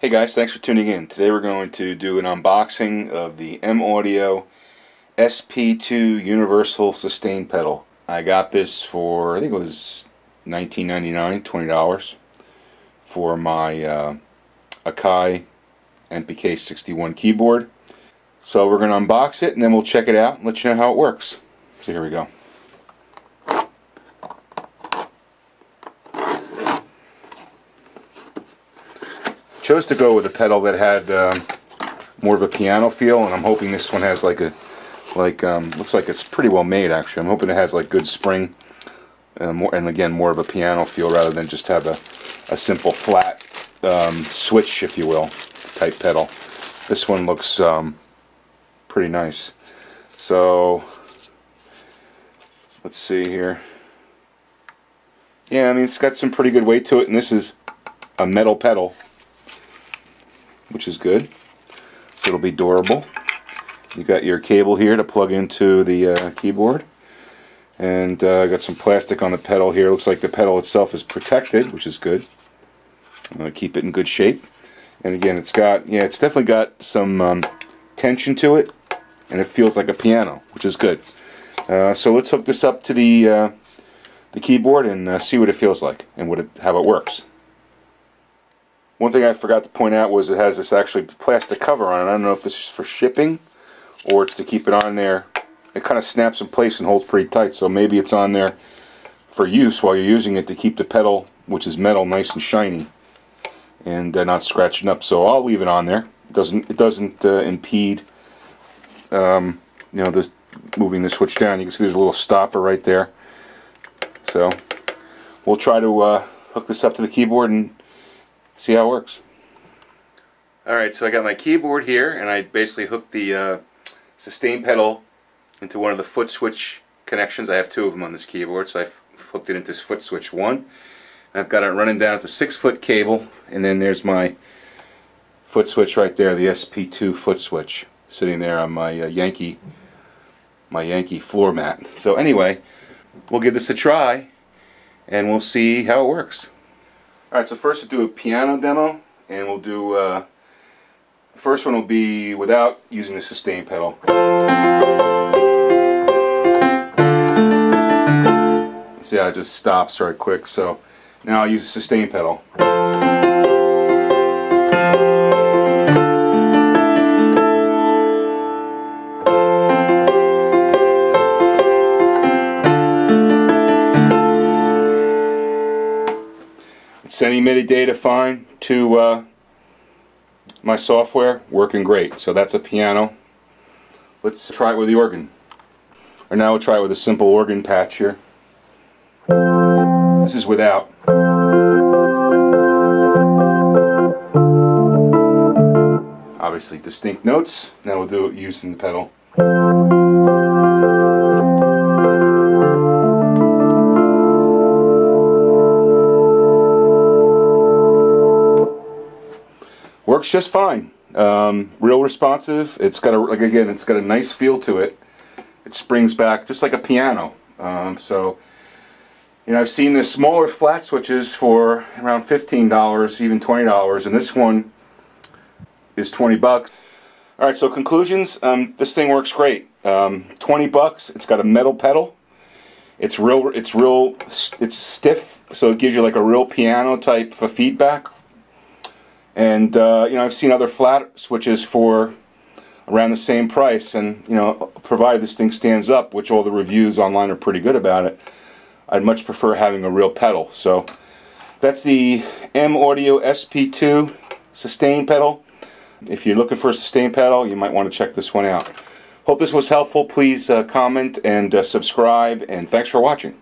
Hey guys, thanks for tuning in. Today we're going to do an unboxing of the M-Audio SP2 Universal Sustain Pedal. I got this for, I think it was $19.99, $20 for my uh, Akai MPK61 keyboard. So we're going to unbox it and then we'll check it out and let you know how it works. So here we go. Chose to go with a pedal that had um, more of a piano feel, and I'm hoping this one has like a, like um, looks like it's pretty well made actually. I'm hoping it has like good spring, and more, and again more of a piano feel rather than just have a, a simple flat um, switch, if you will, type pedal. This one looks um, pretty nice. So let's see here. Yeah, I mean it's got some pretty good weight to it, and this is a metal pedal which is good. So it'll be durable. You got your cable here to plug into the uh, keyboard. And uh, got some plastic on the pedal here. Looks like the pedal itself is protected, which is good. I'm going to keep it in good shape. And again, it's got, yeah, it's definitely got some um, tension to it. And it feels like a piano, which is good. Uh, so let's hook this up to the uh, the keyboard and uh, see what it feels like and what it, how it works. One thing I forgot to point out was it has this actually plastic cover on it. I don't know if this is for shipping or it's to keep it on there. It kind of snaps in place and holds pretty tight, so maybe it's on there for use while you're using it to keep the pedal, which is metal, nice and shiny and uh, not scratching up. So I'll leave it on there. It doesn't it doesn't uh, impede um, you know the moving the switch down. You can see there's a little stopper right there. So we'll try to uh, hook this up to the keyboard and see how it works. Alright, so I got my keyboard here and I basically hooked the uh, sustain pedal into one of the foot switch connections. I have two of them on this keyboard, so I've hooked it into foot switch one. I've got it running down to six foot cable and then there's my foot switch right there, the SP2 foot switch sitting there on my uh, Yankee my Yankee floor mat. So anyway, we'll give this a try and we'll see how it works. Alright, so first we'll do a piano demo, and we'll do, uh, the first one will be without using the sustain pedal. See how it just stops right quick, so now I'll use the sustain pedal. Sending MIDI data fine to uh, my software, working great. So that's a piano. Let's try it with the organ. Or now we'll try it with a simple organ patch here. This is without. Obviously distinct notes. Now we'll do it using the pedal. Works just fine. Um, real responsive. It's got a like again, it's got a nice feel to it. It springs back just like a piano. Um, so you know, I've seen the smaller flat switches for around fifteen dollars, even twenty dollars, and this one is twenty bucks. All right, so conclusions. Um, this thing works great. Um, twenty bucks. It's got a metal pedal. It's real. It's real. It's stiff, so it gives you like a real piano type of feedback and uh, you know, I've seen other flat switches for around the same price, and you know, provided this thing stands up, which all the reviews online are pretty good about it, I'd much prefer having a real pedal. So that's the M-Audio SP2 sustain pedal. If you're looking for a sustain pedal, you might want to check this one out. Hope this was helpful. Please uh, comment and uh, subscribe, and thanks for watching.